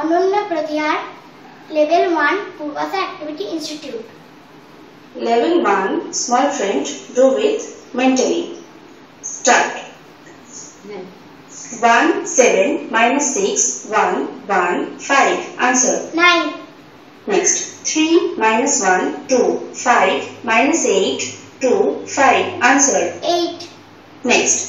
Ananya Pratihar level one Purvasa activity institute level one small French do with mentally start One seven minus six one one five. Answer nine. Next three minus one two five minus eight two five. Answer eight. Next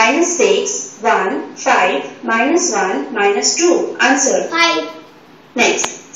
minus 6, 1, 5, minus 1, minus 2. Answer. 5. Next.